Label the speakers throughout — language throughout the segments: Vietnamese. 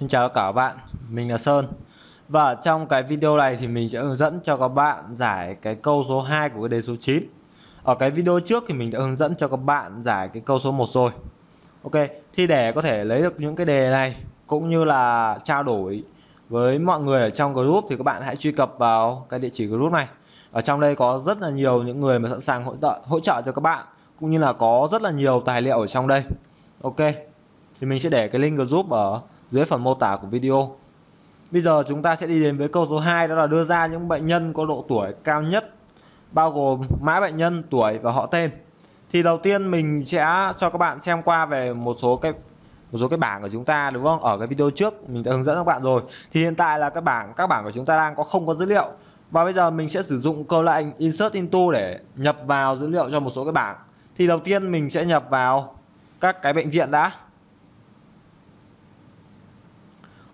Speaker 1: Xin chào tất cả các bạn, mình là Sơn. Và trong cái video này thì mình sẽ hướng dẫn cho các bạn giải cái câu số 2 của cái đề số 9 Ở cái video trước thì mình đã hướng dẫn cho các bạn giải cái câu số 1 rồi. Ok, thì để có thể lấy được những cái đề này cũng như là trao đổi với mọi người ở trong group thì các bạn hãy truy cập vào cái địa chỉ group này. Ở trong đây có rất là nhiều những người mà sẵn sàng hỗ trợ, hỗ trợ cho các bạn cũng như là có rất là nhiều tài liệu ở trong đây. Ok, thì mình sẽ để cái link group ở dưới phần mô tả của video. Bây giờ chúng ta sẽ đi đến với câu số 2 đó là đưa ra những bệnh nhân có độ tuổi cao nhất bao gồm mã bệnh nhân, tuổi và họ tên. Thì đầu tiên mình sẽ cho các bạn xem qua về một số cái một số cái bảng của chúng ta đúng không? Ở cái video trước mình đã hướng dẫn các bạn rồi. Thì hiện tại là các bảng các bảng của chúng ta đang có không có dữ liệu. Và bây giờ mình sẽ sử dụng câu lệnh insert into để nhập vào dữ liệu cho một số cái bảng. Thì đầu tiên mình sẽ nhập vào các cái bệnh viện đã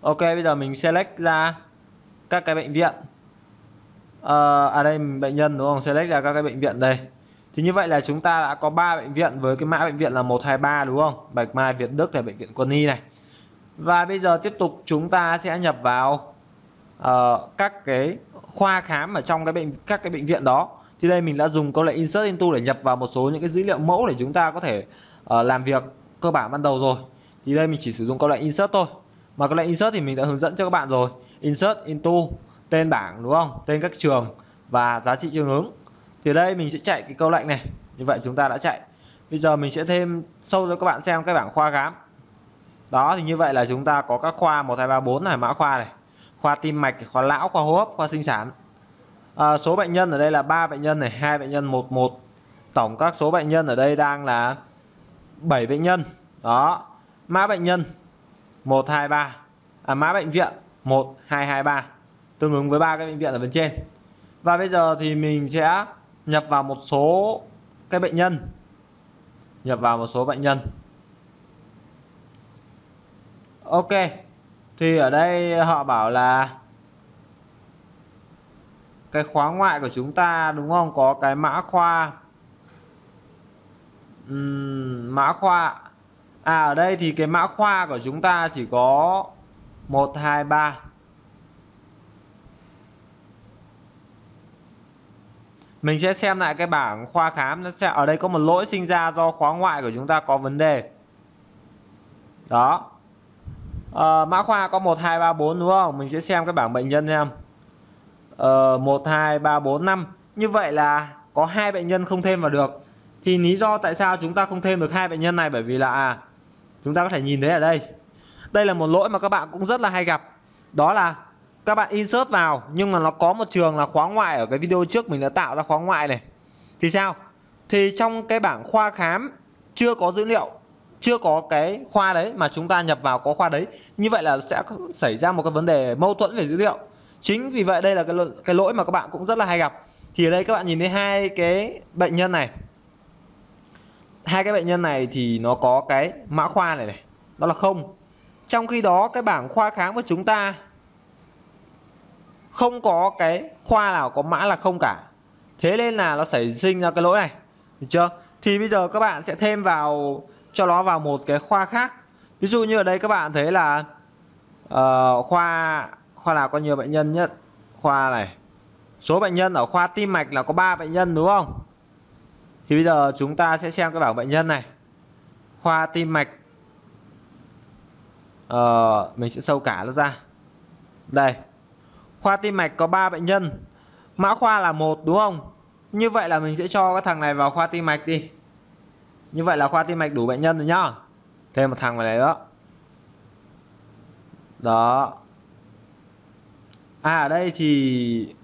Speaker 1: Ok bây giờ mình select ra các cái bệnh viện. À, à đây bệnh nhân đúng không? Select ra các cái bệnh viện đây. Thì như vậy là chúng ta đã có 3 bệnh viện với cái mã bệnh viện là 123 đúng không? Bạch Mai Việt Đức là bệnh viện Quân y này. Và bây giờ tiếp tục chúng ta sẽ nhập vào uh, các cái khoa khám ở trong cái bệnh các cái bệnh viện đó. Thì đây mình đã dùng câu lệnh insert into để nhập vào một số những cái dữ liệu mẫu để chúng ta có thể uh, làm việc cơ bản ban đầu rồi. Thì đây mình chỉ sử dụng câu lệnh insert thôi mà cái lệnh insert thì mình đã hướng dẫn cho các bạn rồi. Insert into tên bảng đúng không? Tên các trường và giá trị tương ứng. Thì đây mình sẽ chạy cái câu lệnh này. Như vậy chúng ta đã chạy. Bây giờ mình sẽ thêm sâu cho các bạn xem cái bảng khoa khám đó thì như vậy là chúng ta có các khoa 1 2 3 4 này mã khoa này. Khoa tim mạch khoa lão khoa hô hấp khoa sinh sản. À, số bệnh nhân ở đây là ba bệnh nhân này hai bệnh nhân một một. Tổng các số bệnh nhân ở đây đang là 7 bệnh nhân. Đó. Mã bệnh nhân. 123 à, mã bệnh viện. 1223 tương ứng với ba cái bệnh viện ở bên trên. Và bây giờ thì mình sẽ nhập vào một số cái bệnh nhân. Nhập vào một số bệnh nhân. Ok. Thì ở đây họ bảo là cái khóa ngoại của chúng ta đúng không? Có cái mã khoa. Uhm, mã khoa. À ở đây thì cái mã khoa của chúng ta chỉ có 1 2 3. Mình sẽ xem lại cái bảng khoa khám nó sẽ ở đây có một lỗi sinh ra do khóa ngoại của chúng ta có vấn đề. Đó. À, mã khoa có 1 2 3 4 đúng không? Mình sẽ xem cái bảng bệnh nhân xem. à, 1 2 3 4 5. Như vậy là có hai bệnh nhân không thêm vào được. Thì lý do tại sao chúng ta không thêm được hai bệnh nhân này bởi vì là à chúng ta có thể nhìn thấy ở đây. Đây là một lỗi mà các bạn cũng rất là hay gặp. Đó là các bạn insert vào nhưng mà nó có một trường là khóa ngoại ở cái video trước mình đã tạo ra khóa ngoại này. Thì sao? Thì trong cái bảng khoa khám chưa có dữ liệu chưa có cái khoa đấy mà chúng ta nhập vào có khoa đấy như vậy là sẽ xảy ra một cái vấn đề mâu thuẫn về dữ liệu. Chính vì vậy đây là cái lỗi, cái lỗi mà các bạn cũng rất là hay gặp. Thì ở đây các bạn nhìn thấy hai cái bệnh nhân này hai cái bệnh nhân này thì nó có cái mã khoa này này đó là không. Trong khi đó cái bảng khoa kháng của chúng ta không có cái khoa nào có mã là không cả. Thế nên là nó xảy sinh ra cái lỗi này được chưa? Thì bây giờ các bạn sẽ thêm vào cho nó vào một cái khoa khác. Ví dụ như ở đây các bạn thấy là uh, khoa khoa nào có nhiều bệnh nhân nhất? Khoa này. Số bệnh nhân ở khoa tim mạch là có 3 bệnh nhân đúng không? Thì bây giờ chúng ta sẽ xem cái bảng bệnh nhân này. Khoa tim mạch. Ờ, mình sẽ sâu cả nó ra. Đây. Khoa tim mạch có 3 bệnh nhân. Mã khoa là một đúng không? Như vậy là mình sẽ cho cái thằng này vào khoa tim mạch đi. Như vậy là khoa tim mạch đủ bệnh nhân rồi nhá. Thêm một thằng vào đấy đó đó. À ở đây thì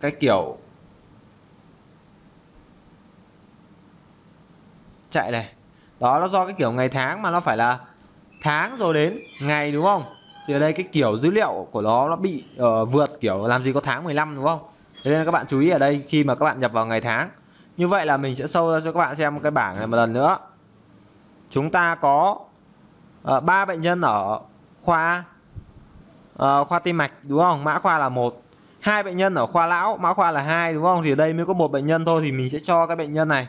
Speaker 1: cái kiểu chạy này. Đó nó do cái kiểu ngày tháng mà nó phải là tháng rồi đến ngày đúng không? Thì ở đây cái kiểu dữ liệu của nó nó bị uh, vượt kiểu làm gì có tháng 15 đúng không? Thế nên các bạn chú ý ở đây khi mà các bạn nhập vào ngày tháng. Như vậy là mình sẽ sâu ra cho các bạn xem cái bảng này một lần nữa. Chúng ta có ờ, ba uh, bệnh nhân ở khoa uh, khoa tim mạch đúng không? Mã khoa là một. Hai bệnh nhân ở khoa lão mã khoa là hai đúng không? Thì ở đây mới có một bệnh nhân thôi thì mình sẽ cho cái bệnh nhân này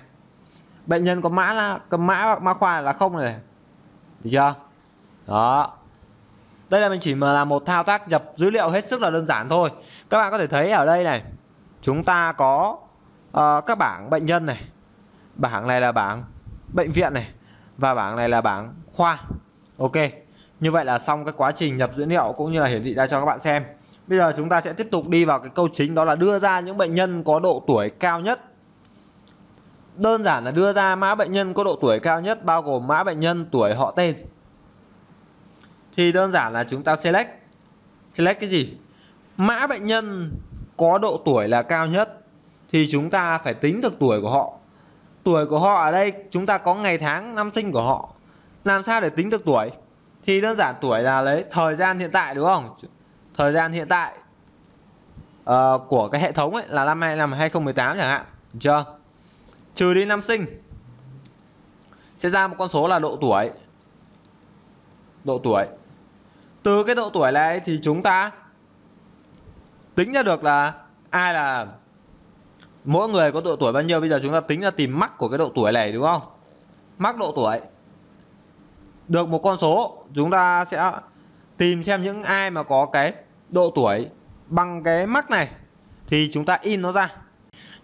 Speaker 1: bệnh nhân có mã là có mã mã khoa là không này được chưa? Đó. Đây là mình chỉ mà là một thao tác nhập dữ liệu hết sức là đơn giản thôi. Các bạn có thể thấy ở đây này chúng ta có uh, các bảng bệnh nhân này. Bảng này là bảng bệnh viện này và bảng này là bảng khoa. Ok. Như vậy là xong cái quá trình nhập dữ liệu cũng như là hiển thị ra cho các bạn xem. Bây giờ chúng ta sẽ tiếp tục đi vào cái câu chính đó là đưa ra những bệnh nhân có độ tuổi cao nhất đơn giản là đưa ra mã bệnh nhân có độ tuổi cao nhất bao gồm mã bệnh nhân tuổi họ tên. Thì đơn giản là chúng ta select. Select cái gì? Mã bệnh nhân có độ tuổi là cao nhất thì chúng ta phải tính được tuổi của họ. Tuổi của họ ở đây chúng ta có ngày tháng năm sinh của họ. Làm sao để tính được tuổi? Thì đơn giản tuổi là lấy thời gian hiện tại đúng không? Thời gian hiện tại uh, của cái hệ thống ấy là năm nay năm 2018 chẳng hạn. Được chưa? Trừ đi năm sinh. Sẽ ra một con số là độ tuổi. Độ tuổi. Từ cái độ tuổi này thì chúng ta tính ra được là ai là mỗi người có độ tuổi bao nhiêu. Bây giờ chúng ta tính ra tìm mắc của cái độ tuổi này, đúng không? Mắc độ tuổi. Được một con số, chúng ta sẽ tìm xem những ai mà có cái độ tuổi bằng cái mắc này thì chúng ta in nó ra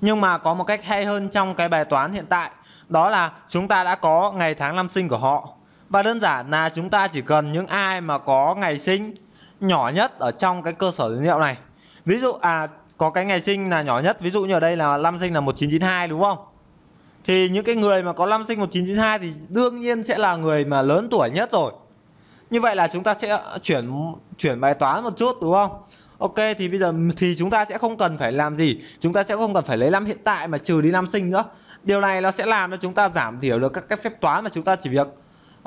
Speaker 1: nhưng mà có một cách hay hơn trong cái bài toán hiện tại, đó là chúng ta đã có ngày tháng năm sinh của họ. Và đơn giản là chúng ta chỉ cần những ai mà có ngày sinh nhỏ nhất ở trong cái cơ sở dữ liệu này. Ví dụ à có cái ngày sinh là nhỏ nhất, ví dụ như ở đây là năm sinh là 1992 đúng không? Thì những cái người mà có năm sinh 1992 thì đương nhiên sẽ là người mà lớn tuổi nhất rồi. Như vậy là chúng ta sẽ chuyển chuyển bài toán một chút, đúng không? Ok thì bây giờ thì chúng ta sẽ không cần phải làm gì. Chúng ta sẽ không cần phải lấy năm hiện tại mà trừ đi năm sinh nữa. Điều này nó sẽ làm cho chúng ta giảm thiểu được các cái phép toán mà chúng ta chỉ việc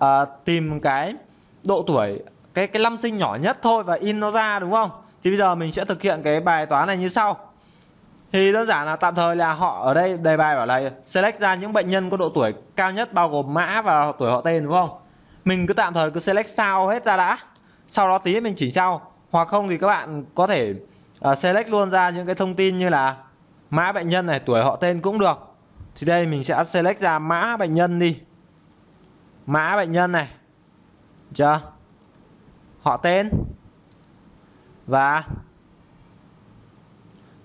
Speaker 1: uh, tìm cái độ tuổi cái cái năm sinh nhỏ nhất thôi và in nó ra đúng không? Thì bây giờ mình sẽ thực hiện cái bài toán này như sau. Thì đơn giản là tạm thời là họ ở đây đề bài bảo là select ra những bệnh nhân có độ tuổi cao nhất bao gồm mã và tuổi họ tên đúng không? Mình cứ tạm thời cứ select sao hết ra đã. Sau đó tí mình chỉnh sau hoặc không thì các bạn có thể uh, select luôn ra những cái thông tin như là mã bệnh nhân này tuổi họ tên cũng được. Thì đây mình sẽ select ra mã bệnh nhân đi. Mã bệnh nhân này. Chưa? Họ tên. Và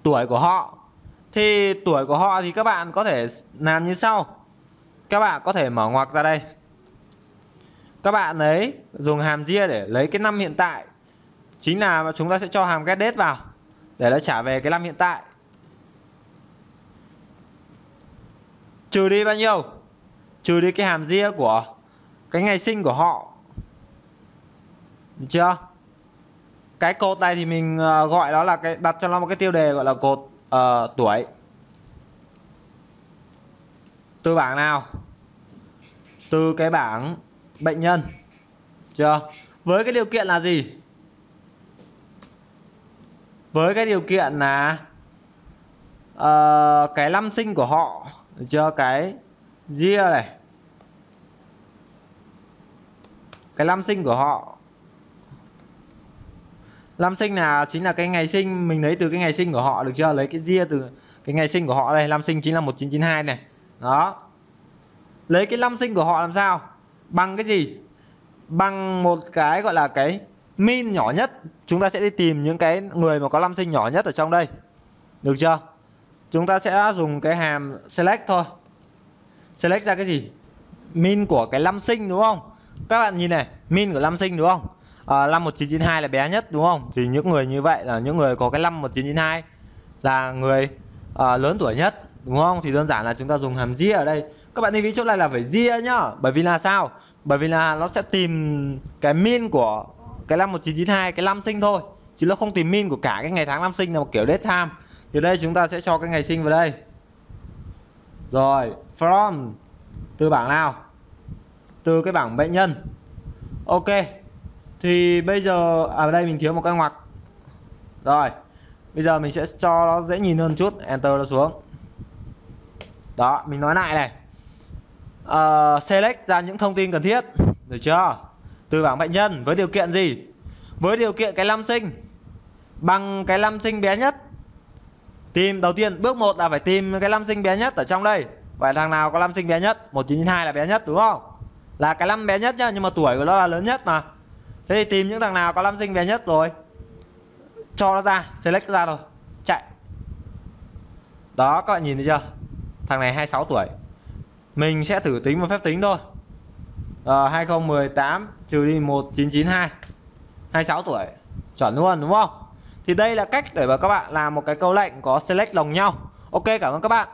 Speaker 1: tuổi của họ. Thì tuổi của họ thì các bạn có thể làm như sau. Các bạn có thể mở ngoặc ra đây. Các bạn ấy dùng hàm ria để lấy cái năm hiện tại chính là chúng ta sẽ cho hàm get date vào để nó trả về cái năm hiện tại. Trừ đi bao nhiêu? Trừ đi cái hàm ria của cái ngày sinh của họ. Được chưa? Cái cột này thì mình ờ, gọi nó là cái đặt cho nó một cái tiêu đề gọi là cột uh, tuổi. Từ bảng nào? Từ cái bảng bệnh nhân. Chưa? Với cái điều kiện là gì? Với cái điều kiện là uh, cái năm sinh của họ được chưa? Cái year này. Cái năm sinh của họ. Năm sinh là chính là cái ngày sinh mình lấy từ cái ngày sinh của họ được chưa? Lấy cái year từ cái ngày sinh của họ đây năm sinh chính là 1992 này. Đó. Lấy cái năm sinh của họ làm sao? Bằng cái gì? Bằng một cái gọi là cái min nhỏ nhất chúng ta sẽ đi tìm những cái người mà có năm sinh nhỏ nhất ở trong đây. Được chưa? Chúng ta sẽ dùng cái hàm select thôi. Select ra cái gì? Min của cái năm sinh đúng không? Các bạn nhìn này min của năm sinh đúng không? À, năm 1992 là bé nhất đúng không? Thì những người như vậy là những người có cái năm 1992 là người à, lớn tuổi nhất đúng không? Thì đơn giản là chúng ta dùng hàm ria ở đây. Các bạn lưu ý chỗ này là phải ria nhá. Bởi vì là sao? Bởi vì là nó sẽ tìm cái min của cái năm 1992 cái năm sinh thôi chứ nó không tìm min của cả cái ngày tháng năm sinh là một kiểu date time. Thì đây chúng ta sẽ cho cái ngày sinh vào đây. Rồi from từ bảng nào? Từ cái bảng bệnh nhân. Ok thì bây giờ à, ở đây mình thiếu một cái ngoặc. Rồi bây giờ mình sẽ cho nó dễ nhìn hơn chút enter nó xuống. Đó mình nói lại này. Uh, select ra những thông tin cần thiết được chưa? Từ bảng bệnh nhân với điều kiện gì? Với điều kiện cái năm sinh. Bằng cái năm sinh bé nhất. Tìm đầu tiên, bước 1 là phải tìm cái năm sinh bé nhất ở trong đây. Vậy thằng nào có năm sinh bé nhất? 1992 là bé nhất, đúng không? Là cái năm bé nhất nhá, nhưng mà tuổi của nó là lớn nhất mà. Thế thì tìm những thằng nào có năm sinh bé nhất rồi? Cho nó ra, select ra rồi chạy. Đó, các bạn nhìn thấy chưa? Thằng này 26 tuổi. Mình sẽ thử tính một phép tính thôi. Ờ, 2018 trừ đi 1992 26 tuổi, chuẩn luôn, đúng không? Thì đây là cách để mà các bạn làm một cái câu lệnh có select lồng nhau. Ok, cảm ơn các bạn.